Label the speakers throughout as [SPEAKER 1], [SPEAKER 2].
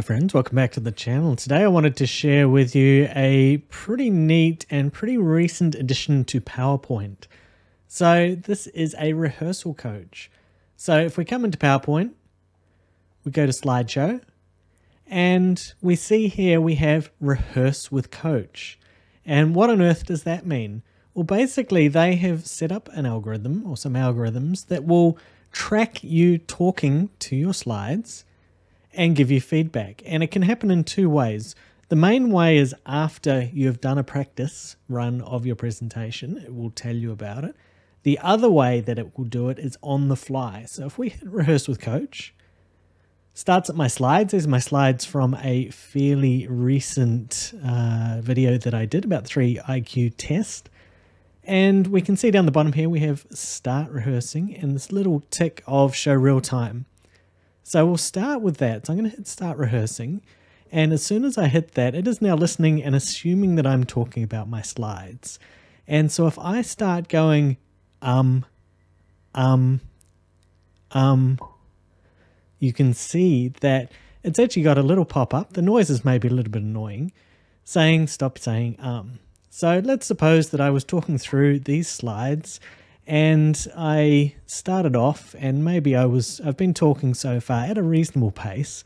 [SPEAKER 1] Hi friends, welcome back to the channel. Today I wanted to share with you a pretty neat and pretty recent addition to PowerPoint. So this is a rehearsal coach. So if we come into PowerPoint, we go to slideshow and we see here we have rehearse with coach. And what on earth does that mean? Well, basically they have set up an algorithm or some algorithms that will track you talking to your slides and give you feedback. And it can happen in two ways. The main way is after you've done a practice run of your presentation, it will tell you about it. The other way that it will do it is on the fly. So if we hit rehearse with coach, starts at my slides. These are my slides from a fairly recent uh, video that I did about 3IQ test. And we can see down the bottom here, we have start rehearsing and this little tick of show real time. So we'll start with that. So I'm going to hit start rehearsing. And as soon as I hit that, it is now listening and assuming that I'm talking about my slides. And so if I start going, um, um, um, you can see that it's actually got a little pop up. The noise is maybe a little bit annoying, saying stop saying um. So let's suppose that I was talking through these slides and I started off and maybe I was I've been talking so far at a reasonable pace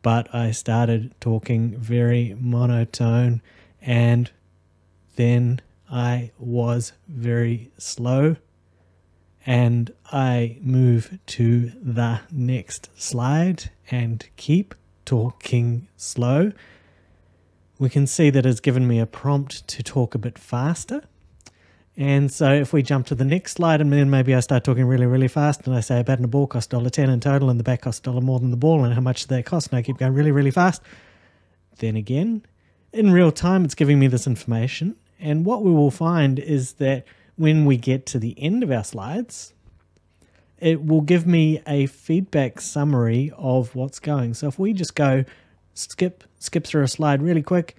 [SPEAKER 1] but I started talking very monotone and then I was very slow and I move to the next slide and keep talking slow. We can see that it's given me a prompt to talk a bit faster and so if we jump to the next slide and then maybe I start talking really, really fast and I say a bat and a ball cost $1.10 in total and the bat costs dollar more than the ball and how much that cost and I keep going really, really fast. Then again, in real time, it's giving me this information. And what we will find is that when we get to the end of our slides, it will give me a feedback summary of what's going. So if we just go skip, skip through a slide really quick,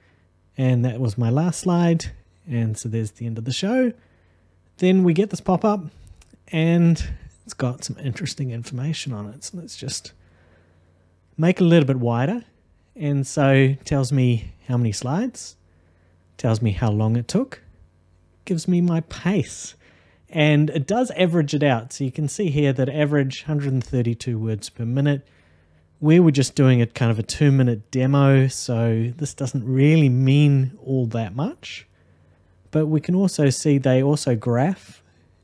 [SPEAKER 1] and that was my last slide, and so there's the end of the show then we get this pop up and it's got some interesting information on it. So let's just make it a little bit wider. And so tells me how many slides, tells me how long it took, gives me my pace. And it does average it out. So you can see here that average 132 words per minute. We were just doing a kind of a two minute demo, so this doesn't really mean all that much. But we can also see they also graph.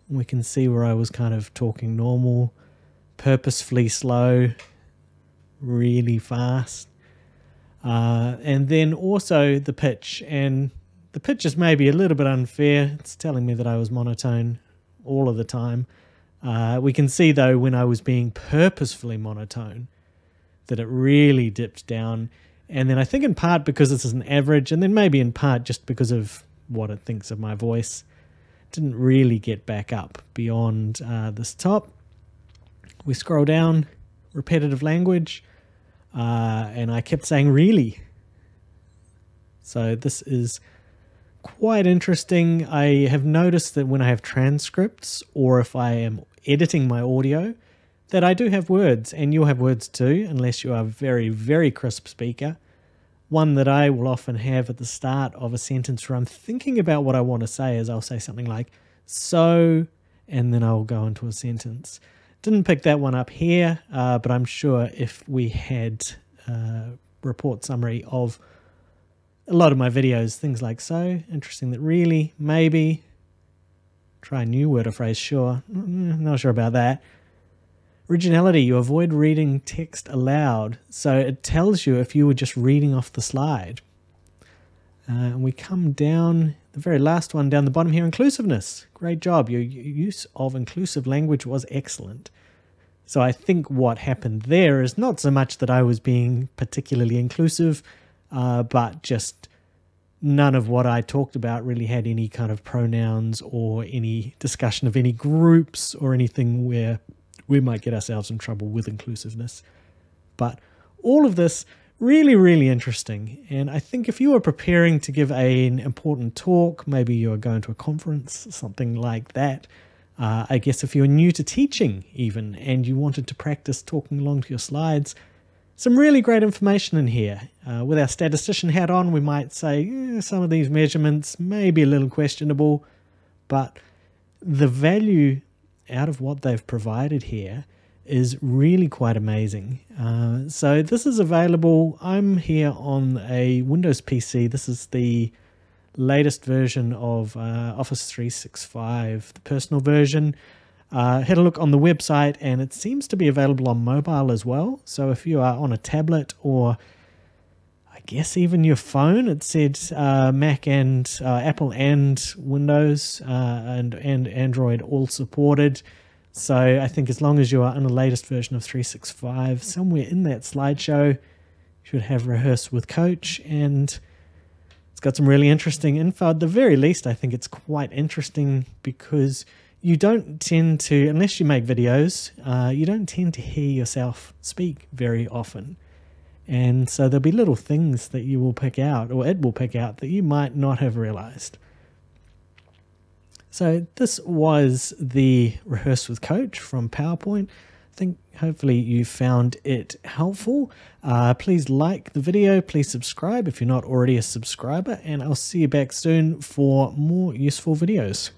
[SPEAKER 1] We can see where I was kind of talking normal, purposefully slow, really fast. Uh, and then also the pitch. And the pitch is maybe a little bit unfair. It's telling me that I was monotone all of the time. Uh, we can see though when I was being purposefully monotone that it really dipped down. And then I think in part because this is an average, and then maybe in part just because of what it thinks of my voice. Didn't really get back up beyond uh, this top. We scroll down, repetitive language, uh, and I kept saying really. So this is quite interesting. I have noticed that when I have transcripts or if I am editing my audio, that I do have words, and you'll have words too, unless you are a very, very crisp speaker one that I will often have at the start of a sentence where I'm thinking about what I want to say is I'll say something like, so, and then I'll go into a sentence. Didn't pick that one up here, uh, but I'm sure if we had a report summary of a lot of my videos, things like so, interesting that really, maybe, try a new word or phrase, sure, mm, not sure about that. Originality, you avoid reading text aloud, so it tells you if you were just reading off the slide. Uh, and we come down, the very last one down the bottom here, inclusiveness. Great job. Your use of inclusive language was excellent. So I think what happened there is not so much that I was being particularly inclusive, uh, but just none of what I talked about really had any kind of pronouns or any discussion of any groups or anything where we might get ourselves in trouble with inclusiveness. But all of this really, really interesting. And I think if you are preparing to give an important talk, maybe you're going to a conference, something like that. Uh, I guess if you're new to teaching, even, and you wanted to practice talking along to your slides, some really great information in here. Uh, with our statistician hat on, we might say eh, some of these measurements may be a little questionable, but the value out of what they've provided here is really quite amazing. Uh, so this is available. I'm here on a Windows PC. This is the latest version of uh, Office 365, the personal version. Uh, had a look on the website and it seems to be available on mobile as well. So if you are on a tablet or I guess even your phone, it said uh, Mac and uh, Apple and Windows uh, and, and Android all supported. So I think as long as you are on the latest version of 365, somewhere in that slideshow, you should have rehearsed with Coach and it's got some really interesting info. At the very least, I think it's quite interesting because you don't tend to, unless you make videos, uh, you don't tend to hear yourself speak very often. And so there'll be little things that you will pick out, or it will pick out, that you might not have realized. So this was the Rehearse with Coach from PowerPoint. I think hopefully you found it helpful. Uh, please like the video, please subscribe if you're not already a subscriber, and I'll see you back soon for more useful videos.